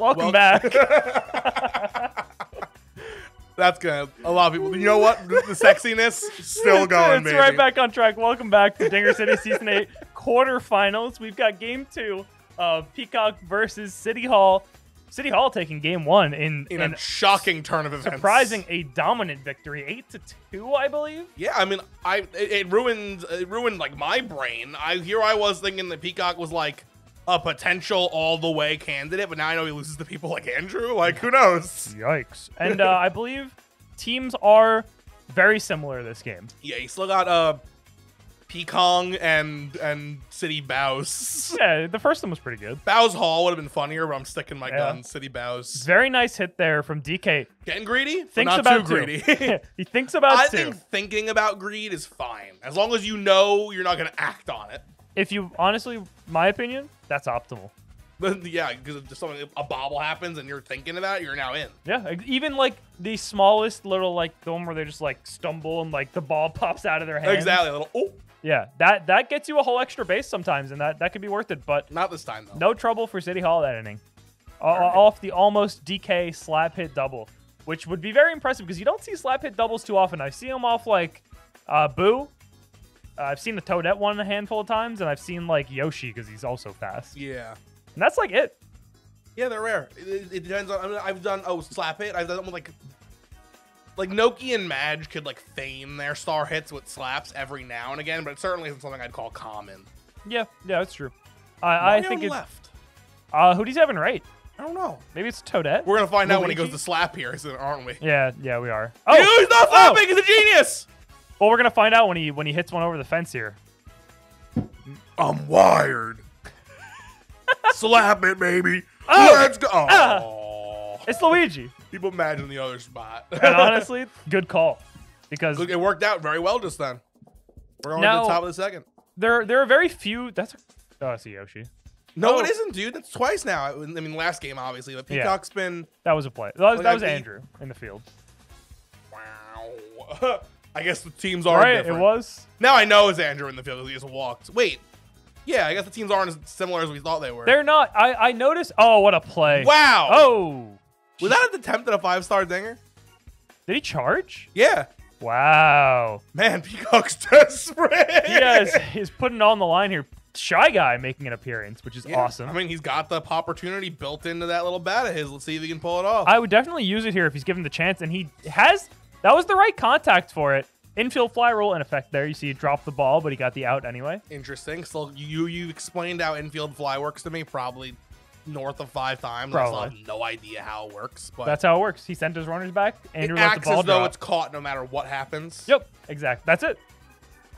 Welcome Wel- back. That's gonna a lot of people. You know what? The, the sexiness still going, it's baby. right back on track. Welcome back to Dinger City Season 8 quarterfinals. We've got game two of Peacock versus City Hall. City Hall taking game one in, In in a shocking turn of events. surprising a dominant victory, eight to two, I believe. Yeah, I mean, I it, it ruined it ruined like my brain. I here I was thinking that Peacock was like a potential all the way candidate, but now I know he loses to people like Andrew. Like who knows? Yikes! And uh, I believe teams are very similar this game. Yeah, he still got uh Pekong and and City Bows. Yeah, the first one was pretty good. Bows Hall would have been funnier, but I'm sticking my Yeah. gun. City Bows. Very nice hit there from DK. Getting greedy? Thinks not about too greedy. he thinks about I two. think thinking about greed is fine as long as you know you're not gonna act on it. if you honestly, my opinion, that's optimal. But yeah, because if just something a bobble happens and you're thinking about it, you're now in. Yeah, even like the smallest little like one where they just like stumble and like the ball pops out of their hands. Exactly. A little. Oh, Yeah, that that gets you a whole extra base sometimes, and that that could be worth it. But not this time though. no trouble for City Hall that inning. O- o- Alright. Off the almost DK slap hit double, which would be very impressive because you don't see slap hit doubles too often. I see them off like uh, Boo. I've seen the Toadette one a handful of times, and I've seen like Yoshi because he's also fast. Yeah. And that's like it. Yeah, they're rare. It, it- depends on. I mean, I've done oh slap it. I've done like. Like Noki and Madge could like feign their star hits with slaps every now and again, but it certainly isn't something I'd call common. Yeah, yeah, that's true. I, I think it's left. uh, who does he have in right? I don't know. Maybe it's Toadette. We're gonna find out when he goes to slap here, isn't- aren't we? Yeah, yeah, we are. Oh, Oh, he's not oh! slapping. He's a genius. Well, we're gonna find out when he when he hits one over the fence here. I'm wired. Slap it, baby. Oh! Let's go. Oh. Ah. It's Luigi. People imagine the other spot. And honestly, good call, because Look, it worked out very well just then. We're going to the top of the second. there there are very few. That's oh, I see Yoshi. No, Oh. it isn't, dude. That's twice now. I mean, last game, obviously, but Yeah. Peacock's been. That was a play. That was, Look that was Andrew in the field. Wow. I guess the teams are right, different. it was. Now I know it's Andrew in the field because he just walked. Wait. Yeah, I guess the teams aren't as similar as we thought they were. They're not. I I noticed. Oh, what a play! wow. Oh, Was that an attempt at a five star dinger? did he charge? Yeah. Wow. Man, Peacock's desperate. He has he's putting it on the line here. Shy guy making an appearance, which is Yeah. awesome. I mean, he's got the opportunity built into that little bat of his. Let's see if he can pull it off. I would definitely use it here if he's given the chance, and he has. That was the right contact for it. Infield fly roll in effect there. You see, he dropped the ball, but he got the out anyway. Interesting. So you you explained how infield fly works to me probably north of five times. I still Probably. have no idea how it works, but That's how it works. He sent his runners back. it Andrew let acts the ball as though drop. it's caught no matter what happens. Yep, exactly. That's it.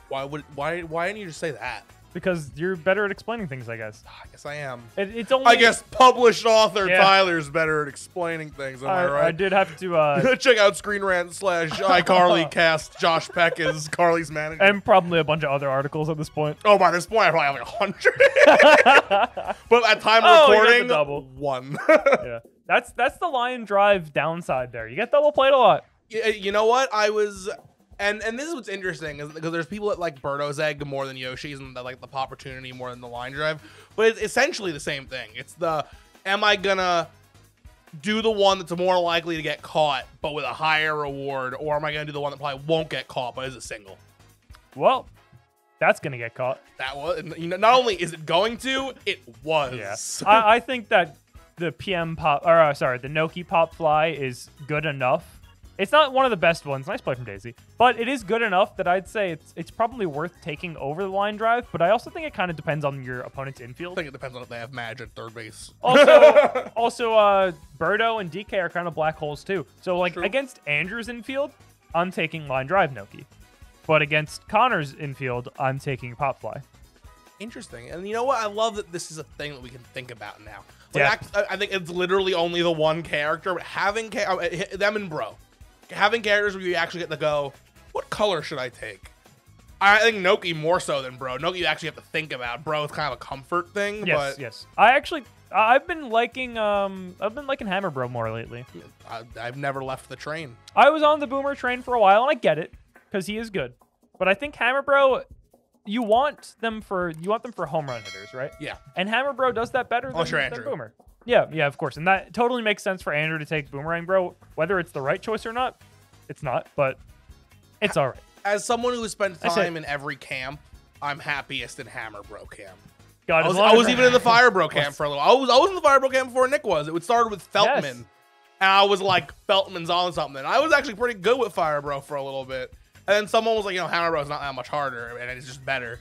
Why would why why didn't you just say that? Because you're better at explaining things, I guess. I guess I am. It, it's only. I guess published author Yeah. Tyler's better at explaining things. Am I, I, right? I did have to, uh, Check out Screen Rant slash iCarly cast Josh Peck as Carly's manager. and probably a bunch of other articles at this point. oh, by this point, I probably have like a hundred. but at time of Oh, he got the recording, double. one. yeah, that's that's the line drive downside there. You get double played a lot. You know what? I was, and and this is what's interesting is because there's people that like Birdo's egg more than Yoshi's and that like the opportunity more than the line drive, but it's essentially the same thing. It's the am I gonna do the one that's more likely to get caught but with a higher reward, or am I gonna do the one that probably won't get caught but is a single? Well, that's gonna get caught. That was you know, not only is it going to, it was. Yeah, I, I think that the PM pop, or uh, sorry, the Noki pop fly is good enough. It's not one of the best ones. Nice play from Daisy, but it is good enough that I'd say it's it's probably worth taking over the line drive. But I also think it kind of depends on your opponent's infield. I think it depends on if they have Madge at third base. Also, also, uh, Birdo and DK are kind of black holes too. So like True. against Andrew's infield, I'm taking line drive Noki, but against Connor's infield, I'm taking pop fly. Interesting. And you know what? I love that this is a thing that we can think about now. Like, Yeah. I I think it's literally only the one character, but having cha- uh, them and Bro, having characters where you actually get to go, what color should I take? I think Noki more so than Bro. Noki you actually have to think about. Bro is kind of a comfort thing, Yes, but yes. I actually, I've been liking, um, I've been liking Hammer Bro more lately. I, I've never left the train. I was on the Boomer train for a while, and I get it because he is good. But I think Hammer Bro, you want them for you want them for home run hitters, right? Yeah. And Hammer Bro does that better than, Unless you're than Boomer. Yeah, yeah, of course. And that totally makes sense for Andrew to take Boomerang Bro. Whether it's the right choice or not, it's not, but it's all right. As someone who has spent time in every camp, I'm happiest in Hammer Bro camp. God, I was, I was even in the Fire Bro camp for a little. I was I was in the Fire Bro camp before Nick was. It would started with Feltman, Yes. and I was like Feltman's on something. I was actually pretty good with Fire Bro for a little bit, and then someone was like, you know, Hammer Bro's not that much harder, and it's just better.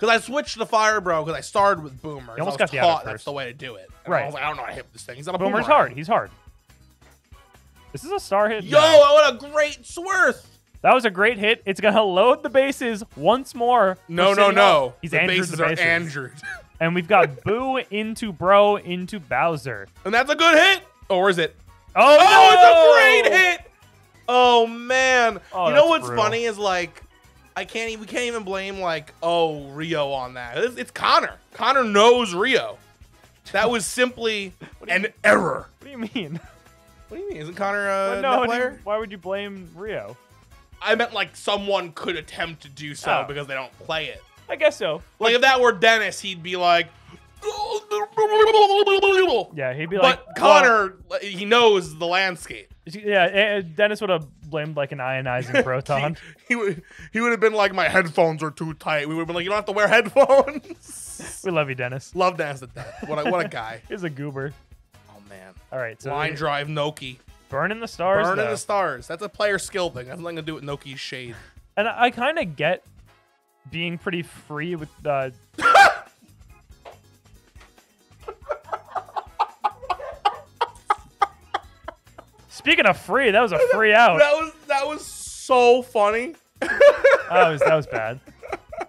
Because I switched to Fire Bro because I started with Boomer. You almost got the taught that's the way to do it. And Right. I was like, I don't know how to hit this thing. He's not a Boomer's boomerang. hard. He's hard. This is a star hit. Yo, now. what a great swerve! That was a great hit. It's gonna load the bases once more. No, no, no. up. He's the Andrewed bases the are bases. Andrewed. And we've got Boo into Bro into Bowser. and that's a good hit. Or is it? Oh, Oh, it's a great hit. Oh man. Oh, you know what's brutal. funny is like I can't even we can't even blame like oh Rio on that. It's, it's Connor. Connor knows Rio. That was simply an mean? error. What do you mean? What do you mean? Isn't Connor a Well, no, do you- player? why would you blame Rio? I meant like someone could attempt to do so Oh. because they don't play it. I guess so. Like if that were Dennis, he'd be like Yeah, he'd be But like well, Connor, he knows the landscape. Yeah, eh, Dennis would have blamed like an ionizing proton. He would he would have been like, my headphones are too tight. We would have been like, you don't have to wear headphones. we love you, Dennis. Love Dennis at that. What a, what a guy. He's a goober. Oh man. All right, so Line drive Noki. burning the stars. Burning though. the stars. That's a player skill thing. That's nothing to do with Noki's shade. And I, I kind of get being pretty free with uh, Speaking of free, that was a free out. That was that was so funny. That was that was bad.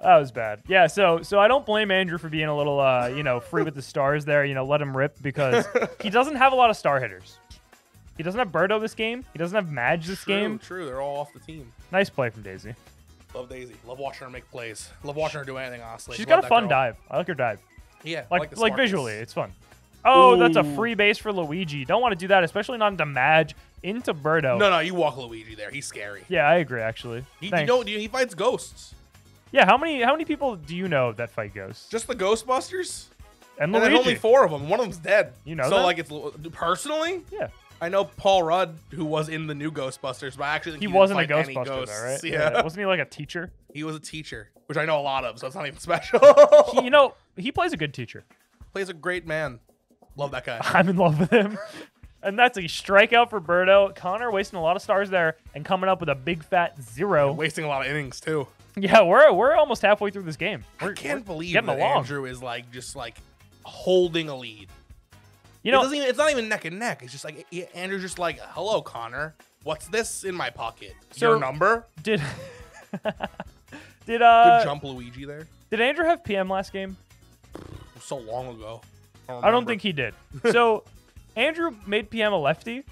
That was bad. Yeah, so so I don't blame Andrew for being a little uh, you know, free with the stars there, you know, let him rip because he doesn't have a lot of star hitters. He doesn't have Birdo this game. He doesn't have Madge this True, game. true. They're all off the team. Nice play from Daisy. Love Daisy. Love watching her make plays. Love watching her do anything. Honestly, She's Love got a fun girl. dive. I like her dive. Yeah, Like the like, visually, it's fun. Oh, that's a free base for Luigi. Don't want to do that, especially not into Madge, into Birdo. No, no, you walk Luigi there. He's scary. Yeah, I agree actually. He, you know, he fights ghosts. Yeah, how many how many people do you know that fight ghosts? Just the Ghostbusters. and And Luigi. only four of them. One of them's dead. You know So that? like it's personally, yeah. I know Paul Rudd, who was in the new Ghostbusters, but I actually think He didn't wasn't a Ghostbuster, ghosts. though, right? Yeah. Wasn't he like a teacher? he was a teacher, which I know a lot of, so it's not even special. He- you know, he plays a good teacher. Plays a great man. Love that guy. I'm in love with him. And that's a strikeout for Birdo. Connor wasting a lot of stars there and coming up with a big fat zero. Wasting a lot of innings too. Yeah, we're we're almost halfway through this game. We're, I can't believe that along. Andrew is like just like holding a lead. You know, doesn't even, it's not even neck and neck. It's just like Andrew's just like, "Hello, Connor. What's this in my pocket? So- Your number?" did did Good uh jump, Luigi. There. did Andrew have PM last game? So long ago. I don't remember. think he did. So Andrew made PM a lefty,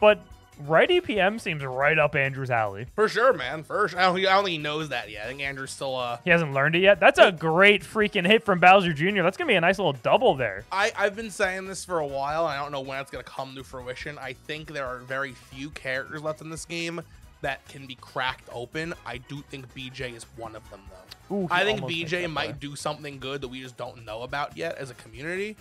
but righty PM seems right up Andrew's alley. For sure, man. First. I don't, think- I don't think he knows that yet. I think Andrew's still. Uh, He hasn't learned it yet. That's a great freaking hit from Bowser Jr. That's gonna be a nice little double there. I I've been saying this for a while. And I don't know when it's gonna come to fruition. I think there are very few characters left in this game that can be cracked open. I do think BJ is one of them, though. Ooh, I think BJ might play. do something good that we just don't know about yet as a community.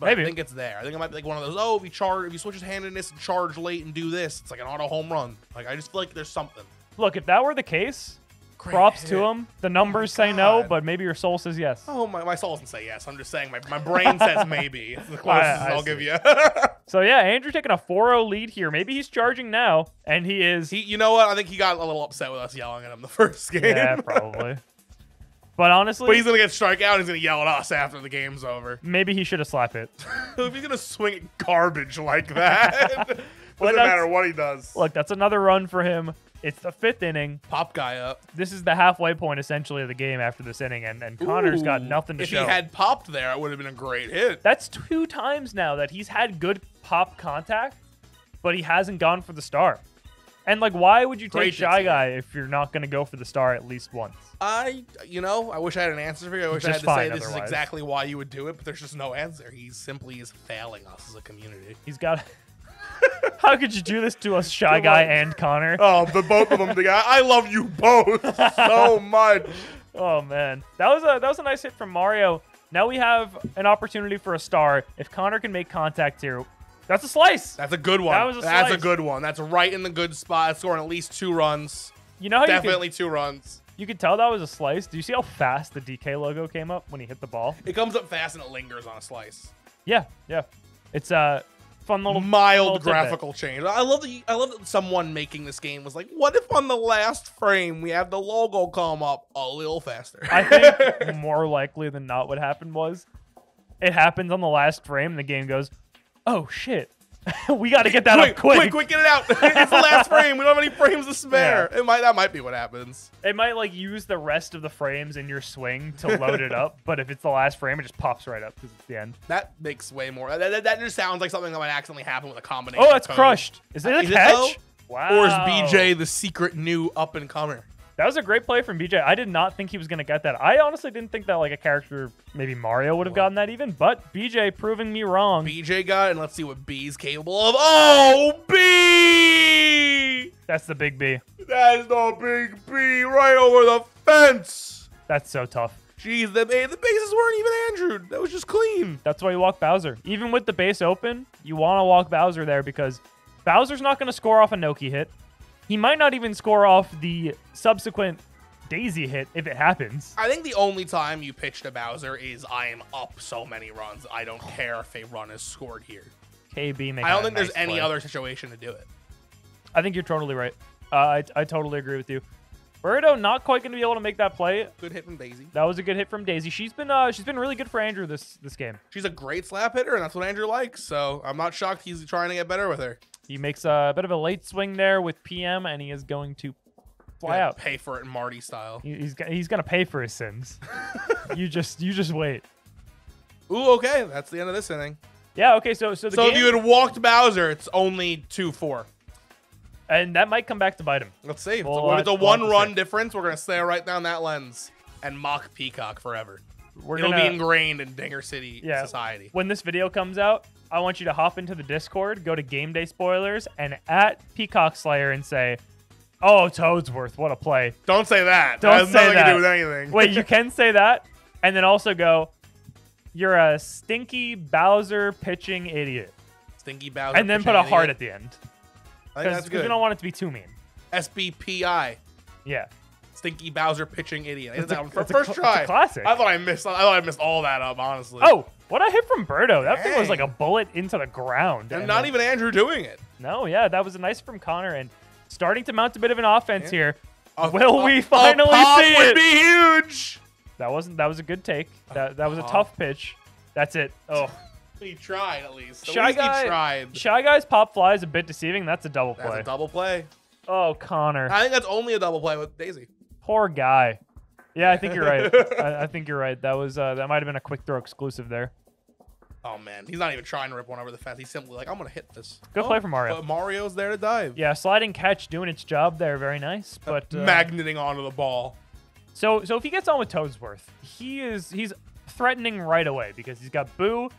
But Maybe. I think it's there. I think it might be like one of those. Oh, if you charge, if you switch his handedness and charge late and do this, it's like an auto home run. Like I just feel like there's something. Look, if that were the case, Great props to hit. him. The numbers say no, but maybe your soul says yes. Oh, my, my soul doesn't say yes. I'm just saying my, my brain says maybe. It's the closest I I'll see. give you. So yeah, Andrew taking a 4-0 lead here. Maybe he's charging now, and he is. he, you know what? I think he got a little upset with us yelling at him the first game. yeah, probably. But honestly, but he's gonna get strike out. and He's gonna yell at us after the game's over. maybe he should have slapped it. if he's gonna swing at garbage like that, doesn't Well, matter what he does. Look, that's another run for him. It's the fifth inning. Pop guy up. This is the halfway point essentially of the game after this inning, and, and Connor's got nothing to if show. he had popped there, it would have been a great hit. That's two times now that he's had good pop contact, but he hasn't gone for the star. And like, why would you take Shy. Guy if you're not going to go for the star at least once? I, you know, I wish I had an answer for you. I wish I Just had to say this is exactly why you would do it, but there's just no answer. He simply is failing us as a community. He's got. How could you do this to us, Shy Come Guy on. and Connor? Oh, the both of them together. I love you both so much. Oh man, that was a that was a nice hit from Mario. Now we have an opportunity for a star. If Connor can make contact here, that's a slice. That's a good one. That was a That's a good one. That's right in the good spot. Scoring at least two runs. You know how you could, Definitely two runs. you could tell that was a slice. Do you see how fast the DK logo came up when he hit the ball? It comes up fast and it lingers on a slice. Yeah, yeah. It's a fun little Mild little graphical change. I love that. You, I love that someone making this game was like, "What if on the last frame we have the logo come up a little faster?" I think more likely than not, what happened was it happens on the last frame, and the game goes, "Oh shit, we got to get that quick, up quick." quick, quick, get it out! it's the last frame. We don't have any frames to spare. It might. That might be what happens. It might like use the rest of the frames in your swing to load it up, but if it's the last frame, it just pops right up because it's the end. That makes way more. That, that, that just sounds like something that might accidentally happen with a combination. Oh, that's code. crushed. Is it uh, a Is catch? though? wow. Or is BJ the secret new up and comer? That was a great play from BJ. I did not think he was going to get that. I honestly didn't think that like a character, maybe Mario, would have gotten that even. But BJ proving me wrong. BJ got, it, and let's see what B's capable of. Oh, B! That's the big B. That's the big B right over the fence. That's so tough. Jeez, the, the bases weren't even Andrew. That was just clean. That's why you walk Bowser. Even with the base open, you want to walk Bowser there because Bowser's not going to score off a Noki hit. He might not even score off the subsequent Daisy hit if it happens. I think the only time you pitch to Bowser is I am up so many runs. I don't care if a run is scored here. KB making I don't think there's nice any play. other situation to do it. I think you're totally right. Uh, I, I totally agree with you. Burrito not quite going to be able to make that play. Good hit from Daisy. That was a good hit from Daisy. She's been uh, she's been really good for Andrew this this game. She's a great slap hitter, and that's what Andrew likes. So I'm not shocked he's trying to get better with her. He makes a bit of a late swing there with PM, and he is going to fly Gonna out. Pay for it in Marty style. He- He's go- he's gonna pay for his sins. you just you just wait. Ooh, okay. That's the end of this inning. Yeah. Okay. So so the So game, if you had walked Bowser, it's only 2 4. and that might come back to bite him. Let's see. If it's a have one run difference, we're going to stare right down that lens and mock Peacock forever. We're It'll gonna be ingrained in Dinger City Yeah. society. when this video comes out, I want you to hop into the Discord, go to Game Day Spoilers, and at Peacock Slayer and say, "Oh, Toadsworth, what a play!" Don't say that. Don't that say nothing to that. do with anything. Wait, you can say that, and then also go, "You're a stinky Bowser pitching idiot," Stinky Bowser. and then put a heart idiot. at the end because that's you don't want it to be too mean. SBPI. Yeah, Stinky Bowser pitching idiot. I It's a- for it's first a try. classic. I thought I missed. I thought I missed all that up. Honestly. Oh, what a hit from Birdo! That thing was like a bullet into the ground. and not then- even Andrew doing it. No, yeah, that was a nice from Connor and starting to mount a bit of an offense Yeah. here. A- Will a- we finally pop see would it? be huge. That wasn't that was a good take. That that was a tough pitch. That's it. Oh, He tried at least. At Shy least Guy- tried. Shy Guy's pop fly is a bit deceiving. That's a double play. That's a double play. oh, Connor, I think that's only a double play with Daisy. Poor guy. Yeah, I think you're right. I, I think you're right. That was uh, that might have been a quick throw exclusive there. Oh man, he's not even trying to rip one over the fence. He's simply like, I'm gonna hit this. Good Oh, play from Mario. But Mario's there to dive. Yeah, sliding catch doing its job there. Very nice. But uh, magneting onto the ball. So so if he gets on with Toadsworth, he is he's threatening right away because he's got Boo.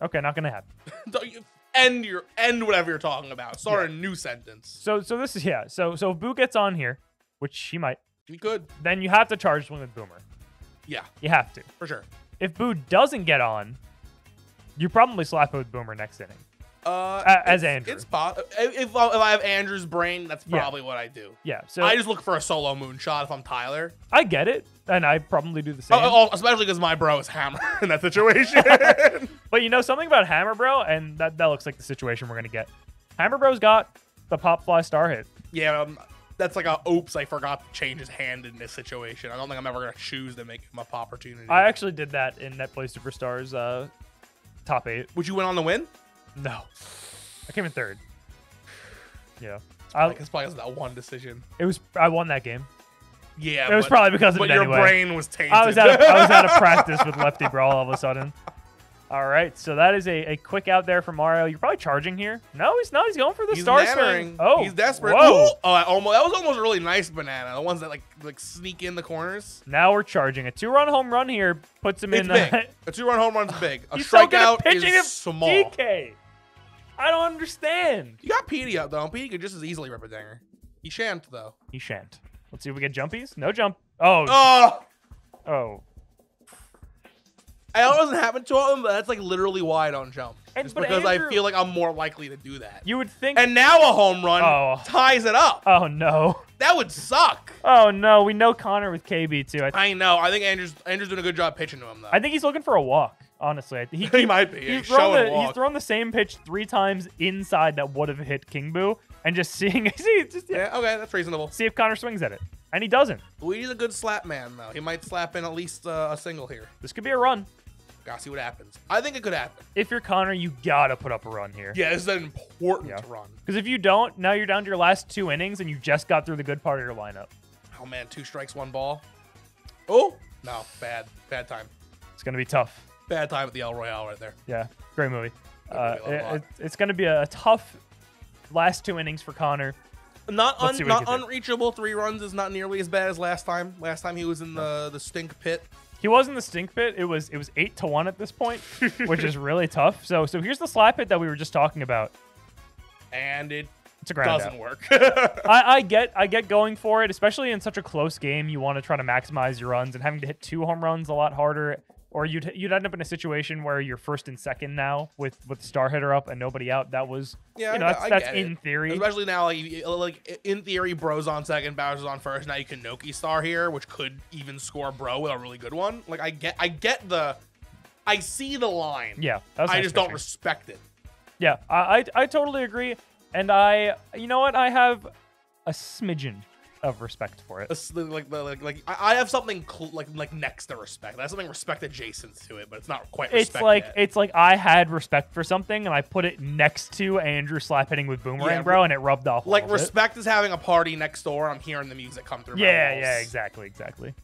Okay, not gonna happen. Don't you- end your end whatever you're talking about. Start a new sentence. So so this is yeah. So so if Boo gets on here, which he might, You could. then you have to charge swing with Boomer. Yeah, You have to. for sure. If Boo doesn't get on, you probably slap it with Boomer next inning. Uh, as it's- Andrew. it's po- if, if I have Andrew's brain, that's Yeah. probably what I do. Yeah. So I I, just look for a solo moonshot if I'm Tyler. I get it, and I probably do the same. Oh, oh, especially because my bro is Hammer in that situation. But you know something about Hammer Bro, and that that looks like the situation we're gonna get. Hammer Bro's got the pop fly star hit. yeah, um, that's like a oops. I forgot to change his hand in this situation. I don't think I'm ever gonna choose to make him a pop opportunity. I actually did that in Netplay Superstars uh, top eight. Would you win on the win? No, I came in third. Yeah, I, Like, it's probably that one decision. it was I won that game. Yeah, It was but- probably because of But it your anyway. brain was tainted. I was out of I was out of practice with Lefty Bro all of a sudden. All right, so that is a, a quick out there for Mario. You're probably charging here. No, he's not. He's going for the He's star swing. Oh, he's desperate. Whoa. Ooh, oh, almost, that was almost a really nice banana. The ones that like like sneak in the corners. Now we're charging. A two-run home run here puts him It's in. big. Uh, A two-run home run's big. A he's so strikeout pitching is small. DK. I don't understand. You got Petey up though. Petey could just as easily rip a dinger. He shan't though. He shan't. Let's see if we get jumpies. No jump. Oh, Oh, oh. I, know it doesn't happen too often, but that's like literally why I don't jump. And- Just because Andrew- I feel like I'm more likely to do that. You would think. And now a home run Oh. ties it up. oh no. That would suck. Oh no. We know Connor with KB too. I, I know. I think Andrew's Andrew's doing a good job pitching to him though. I think he's looking for a walk. Honestly, th- he might be. He's He's thrown, the, he's thrown the same pitch three times inside that would have hit King Boo, and just seeing see, just, Yeah, okay, that's reasonable. see if Connor swings at it, and he doesn't. Luigi's a good slap man though. He might slap in at least uh, a single here. This could be a run. Gotta see what happens. I think it could happen. If you're Connor, you gotta put up a run here. Yeah, this is an important Yeah. run. Because if you don't, now you're down to your last two innings, and you just got through the good part of your lineup. Oh man, two strikes, one ball. Oh no, bad, bad time, It's gonna be tough. bad time at the El Royale right there. Yeah, great movie. Uh, it it- it- it's gonna be a tough last two innings for Connor. Not un, not unreachable. Three runs is not nearly as bad as last time. Last time he was in the the stink pit. He was in the stink pit. It was it was eight to one at this point, which is really tough. So so here's the slap hit that we were just talking about. and it It's a ground doesn't out. work. I, I get I get going for it, especially in such a close game. You want to try to maximize your runs, and having to hit two home runs a lot harder. Or you'd you'd end up in a situation where you're first and second now with with star hitter up and nobody out. That was yeah, you know I, that's, that's in it. theory. Especially now, like, like in theory, Bro's on second, Bowser's on first. Now you can Noki star here, which could even score Bro with a really good one. Like I get, I get the, I see the line. Yeah, I nice just don't respect it. Yeah, I, I I totally agree, and I you know what I have a smidgen of respect for it. It's like like like I have something cl- like like next to respect. I have something respect adjacent to it, but it's not quite. It's respect like yet. it's like I had respect for something and I put it next to Andrew slap hitting with boomerang Yeah, bro and it rubbed off. like bit. respect is having a party next door. I'm hearing the music come through. Yeah, yeah, exactly, exactly.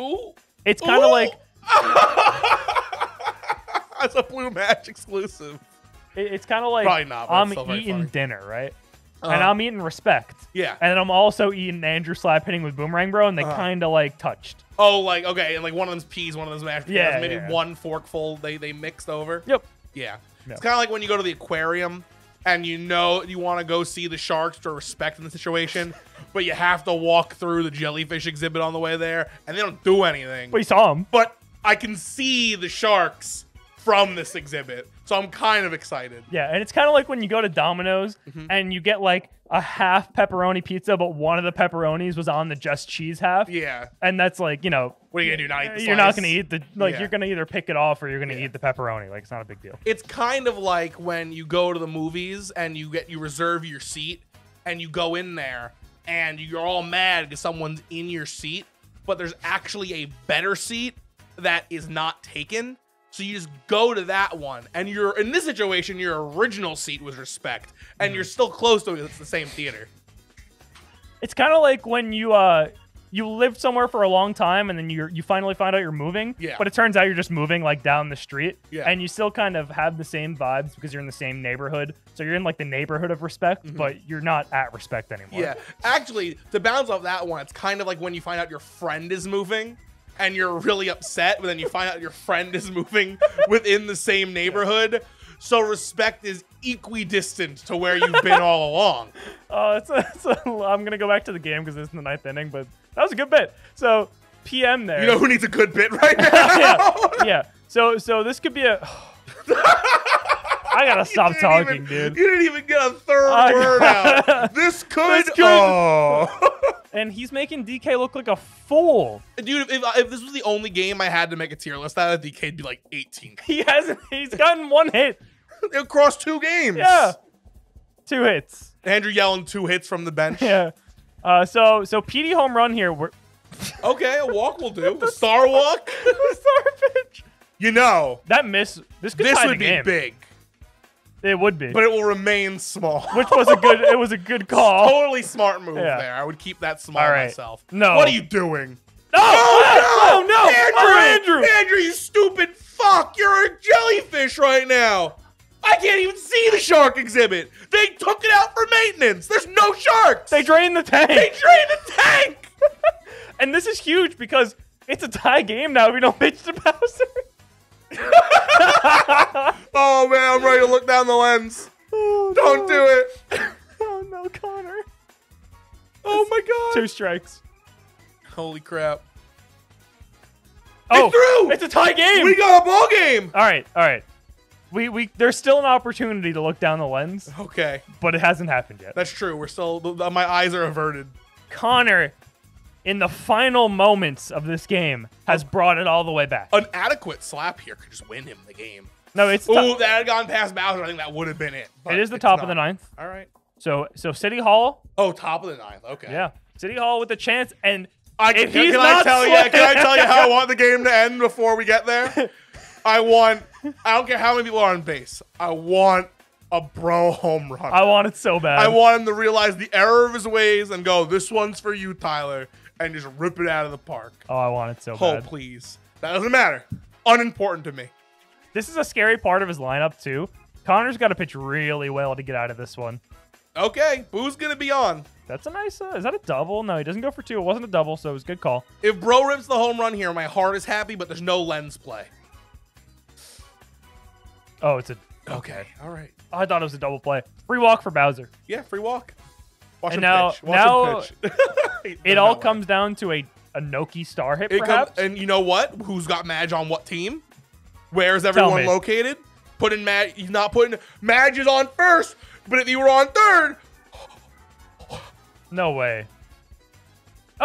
Ooh, It's kind of like That's a blue match exclusive. it- it's kind of like not, I'm it's still very eating dinner, right? And Uh-huh. I'm eating respect, Yeah. and I'm also eating Andrew slap hitting with boomerang bro, and they Uh-huh. kind of like touched. Oh, like okay, and like one of them's peas, one of them's mashed potatoes. Yeah, maybe yeah. one forkful they they mixed over. Yep. Yeah. Yeah. It's kind of like when you go to the aquarium and you know you want to go see the sharks to respect in the situation, but you have to walk through the jellyfish exhibit on the way there, and they don't do anything. But you saw them. But I can see the sharks from this exhibit, so I'm kind of excited. Yeah, and it's kind of like when you go to Domino's Mm-hmm. and you get like a half pepperoni pizza, but one of the pepperonis was on the just cheese half. Yeah. And that's like, you know, What are you gonna do? Not eat the you're not going to eat the, like, Yeah. you're going to either pick it off or you're going to Yeah. eat the pepperoni. Like, it's not a big deal. it's kind of like when you go to the movies and you get you reserve your seat and you go in there and you're all mad because someone's in your seat, but there's actually a better seat that is not taken. So you just go to that one, and you're in this situation. Your original seat was respect, and you're still close to it. It's the same theater. It's kind of like when you, uh, you lived somewhere for a long time and then you you finally find out you're moving. Yeah. But it turns out you're just moving like down the street. Yeah. And you still kind of have the same vibes because you're in the same neighborhood. So you're in like the neighborhood of respect, but you're not at respect anymore. Mm-hmm. Yeah, actually, to bounce off that one, it's kind of like when you find out your friend is moving and you're really upset, but then you find out your friend is moving within the same neighborhood. So respect is equidistant to where you've been all along. Oh, it's a, it's a, I'm gonna go back to the game because it's in the ninth inning, but that was a good bit. So PM there. You know who needs a good bit right now? yeah, yeah. So so this could be a. I gotta stop talking, even- dude. You didn't even get a third I- word out. This could. This could- Oh. And he's making DK look like a fool. Dude, if, if this was the only game I had to make a tier list out of, DK'd be like 18. He hasn't. He's gotten one hit. Across two games. Yeah, two hits. Andrew yelling two hits from the bench. Yeah. Uh, so so Petey home run here. We're Okay, a walk will do. A star walk. star pitch. You know, That miss. This could this would the be game. big, It would be. but it will remain small. which was a good. It was a good call. totally smart move Yeah. there. I would keep that small All right. myself. No. What are you doing? No! Oh no! Andrew! Oh, Andrew! Andrew, you stupid fuck! You're a jellyfish right now. I can't even see the shark exhibit. They took it out for maintenance. There's no sharks. They drained the tank. they drained the tank. and this is huge because it's a tie game now if we don't pitch to Bowser. oh man, I'm ready to look down the lens. Oh, Don't do it. Oh no, Connor. Oh my god. Two strikes. Holy crap. Oh, through! It's a tie game. We got a ball game. all right, all right. We we there's still an opportunity to look down the lens, Okay, but it hasn't happened yet. that's true. We're still. My eyes are averted. Connor, in the final moments of this game, has brought it all the way back. An adequate slap here could just win him the game. No, it's Oh, to- that had gone past Bowser. I think that would have been it. but it is the top of the ninth. All right. So so City Hall, Oh, top of the ninth. Okay. yeah, City Hall with a chance. And I, If can, he's can I not tell you? Can I tell you how I want the game to end before we get there? I want. I don't care how many people are on base. I want a bro home run. I want it so bad. I want him to realize the error of his ways and go, "This one's for you, Tyler," and just rip it out of the park. oh, I want it so Oh, bad. please. That doesn't matter. Unimportant to me. This is a scary part of his lineup too. Connor's got to pitch really well to get out of this one. Okay, Boo's gonna be on. That's a nice. Uh, is that a double? No, he doesn't go for two. It wasn't a double, so it was a good call. If Bro rips the home run here, my heart is happy, but there's no lens play. Oh, it's a. Okay. All right. oh, I thought it was a double play. Free walk for Bowser. Yeah, free walk. Watch And now- pitch. Watch now pitch. It all way. comes down to a a Noki star hit, It comes, perhaps. and you know what? Who's got Madge on what team? Where's everyone me. located? Putting Madge. He's not putting Madge is on first, but if you were on third, no way.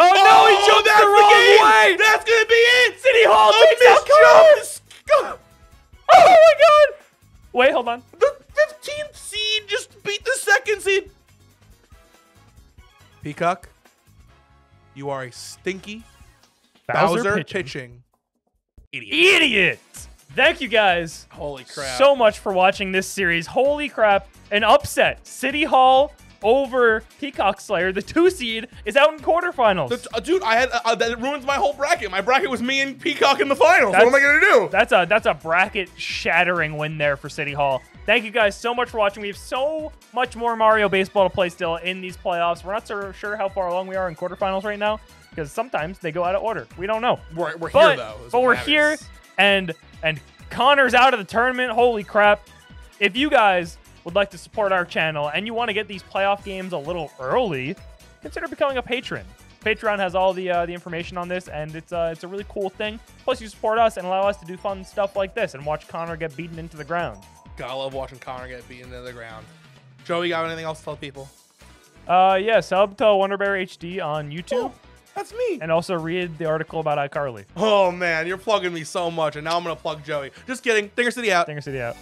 Oh, no, he oh, jumped that's the wrong game! way. That's gonna be it. City Hall A takes out Connor. Oh my god! Wait, hold on. The 15th seed just beat the second seed. Peacock, you are a stinky Bowser, pitching. pitching idiot. Idiot! Thank you guys Holy crap! so much for watching this series. Holy crap! An upset. City Hall over Peacock Slayer. The two seed is out in quarterfinals. The- uh, dude, I had uh, that ruins my whole bracket. My bracket was me and Peacock in the finals. what am I gonna do? That's a that's a bracket shattering win there for City Hall. Thank you guys so much for watching. We have so much more Mario Baseball to play still in these playoffs. We're not so sure how far along we are in quarterfinals right now because sometimes they go out of order. We don't know. We're, we're But, here though. but we're matters. here and and Connor's out of the tournament. Holy crap. If you guys would like to support our channel and you want to get these playoff games a little early, consider becoming a patron. Patreon has all the uh, the information on this, and it's uh, it's a really cool thing. Plus, you support us and allow us to do fun stuff like this and watch Connor get beaten into the ground. Gotta love watching Connor get beaten into the ground. Joey, got anything else to tell people? Uh, yeah, sub to Wonderberry HD on YouTube, Oh, that's me. and also read the article about iCarly. Oh man, you're plugging me so much, and now I'm gonna plug Joey. Just kidding. Dinger City out. Dinger City out.